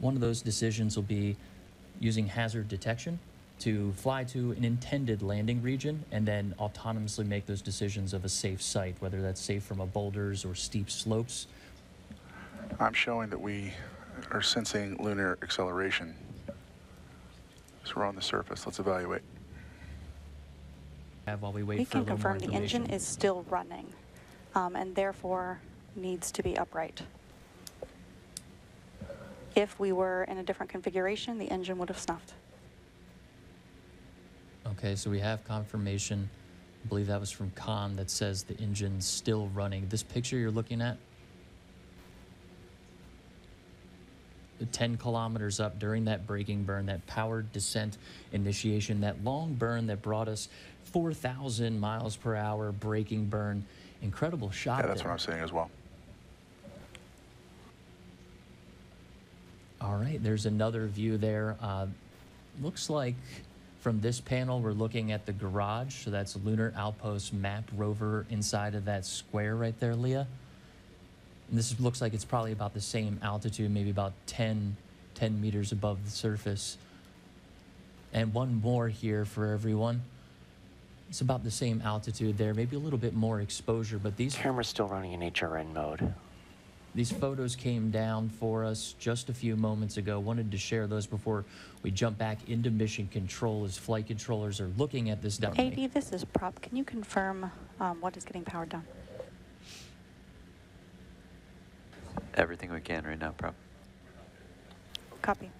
One of those decisions will be using hazard detection to fly to an intended landing region and then autonomously make those decisions of a safe site, whether that's safe from a boulders or steep slopes. I'm showing that we are sensing lunar acceleration. So we're on the surface. Let's evaluate. Have while we wait We for can confirm the engine is still running um, and therefore needs to be upright. If we were in a different configuration, the engine would have snuffed. Okay, so we have confirmation. I believe that was from Khan that says the engine's still running. This picture you're looking at, the 10 kilometers up during that braking burn, that powered descent initiation, that long burn that brought us 4,000 miles per hour braking burn. Incredible shot. Yeah, that's there. what I'm seeing as well. Right, there's another view there. Uh, looks like from this panel, we're looking at the garage. So that's Lunar Outpost MAPP Rover inside of that square right there, Leah. And this looks like it's probably about the same altitude, maybe about 10, 10 meters above the surface. And one more here for everyone. It's about the same altitude there, maybe a little bit more exposure, but these Camera's still running in HRN mode. These photos came down for us just a few moments ago. Wanted to share those before we jump back into mission control as flight controllers are looking at this dummy. AD, this is prop. Can you confirm um, what is getting powered down? Everything we can right now, prop. Copy.